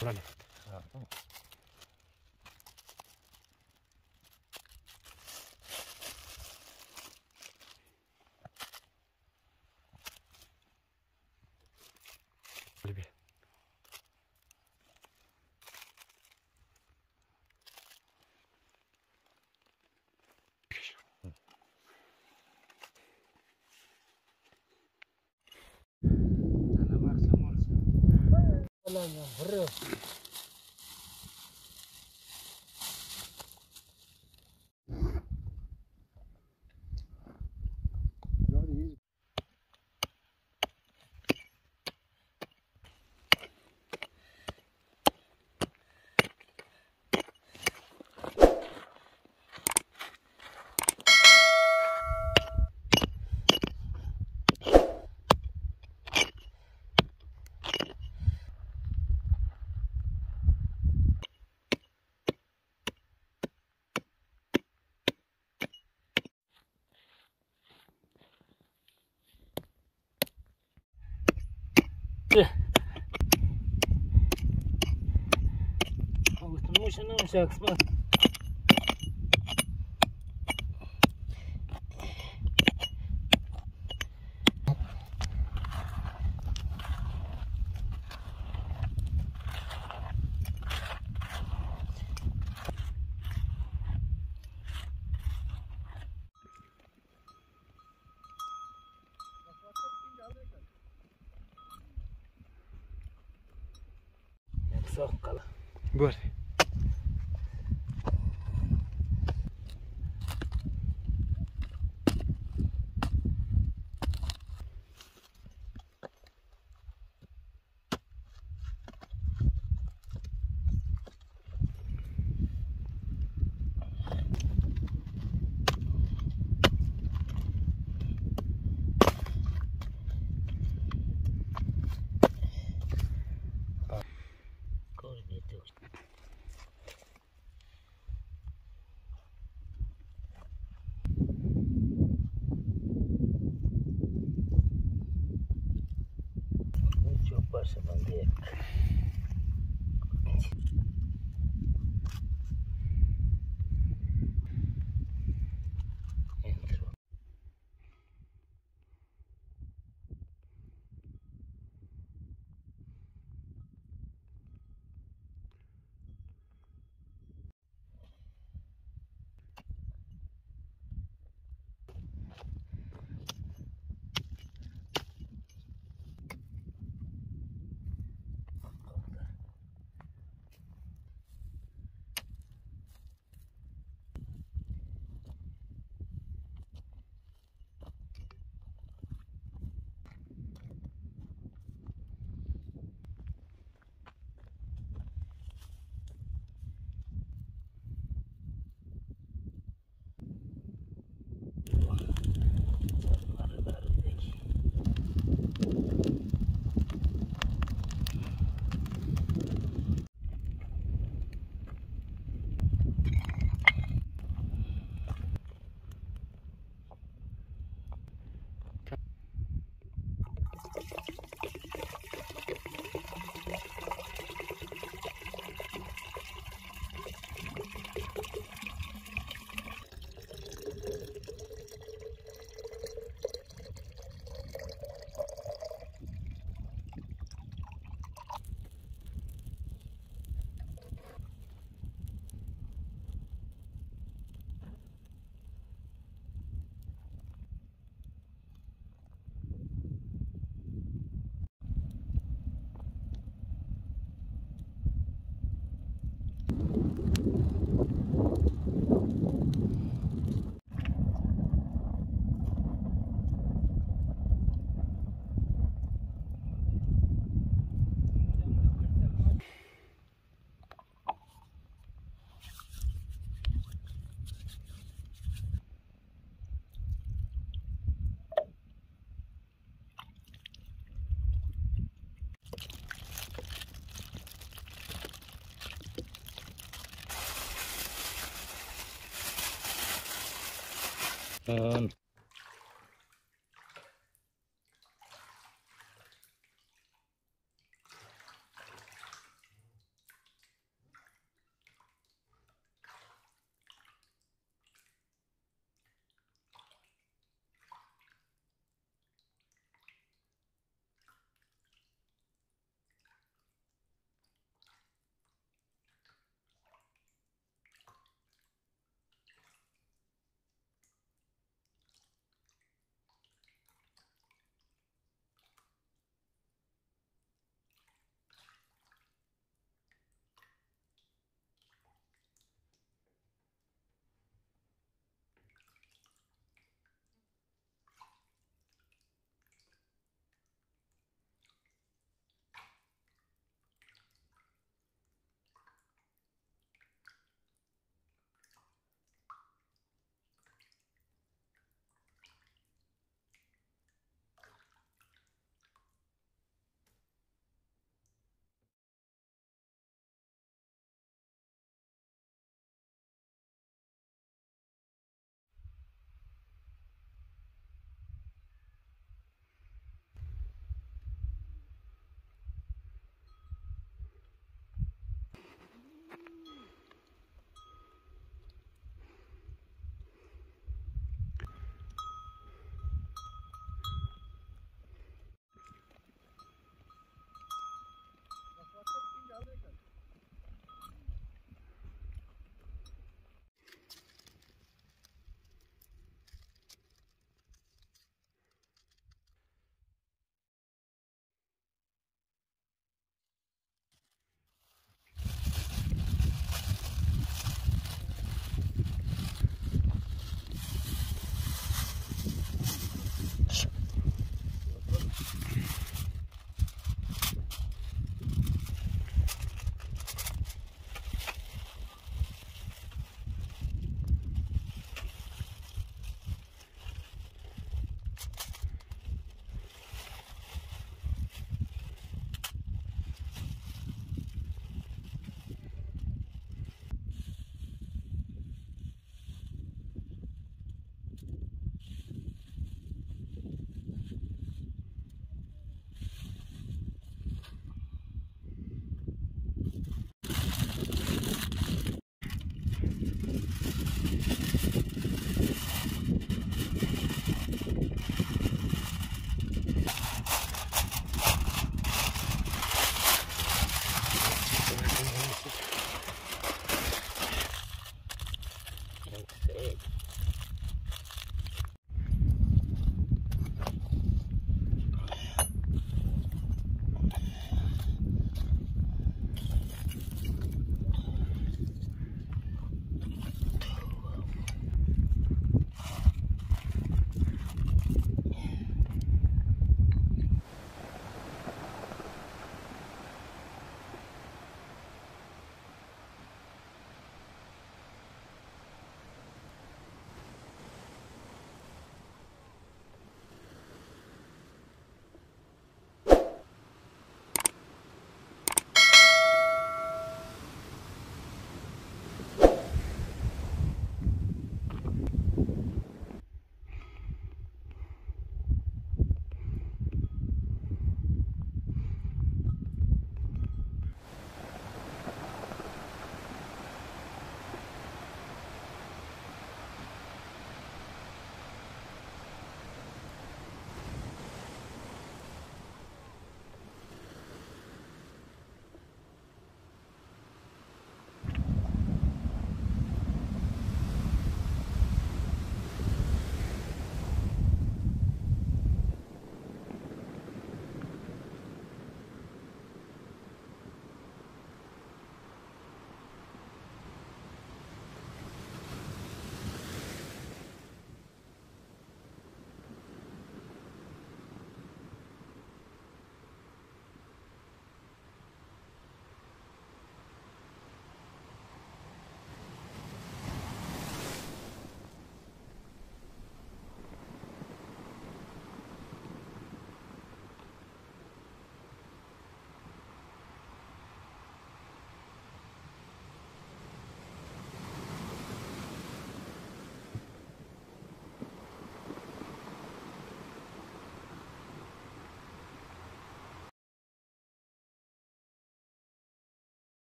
Vale. Hola, çıktı. Avutulmuş anlamış aksmak. zócala. 什么的。Um,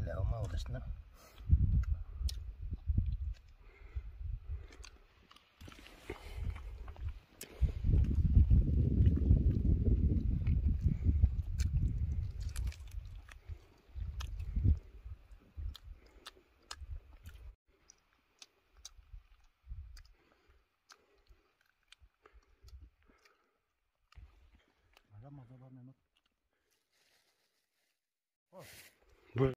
داخل هما ودرسنا لما